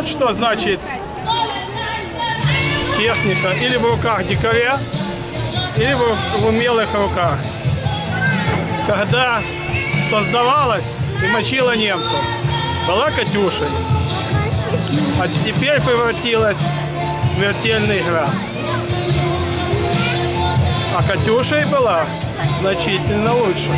Вот что значит техника или в руках дикаря, или в, в умелых руках. Когда создавалась и мочила немцев, была Катюшей, а теперь превратилась в смертельный град. А Катюшей была значительно лучше.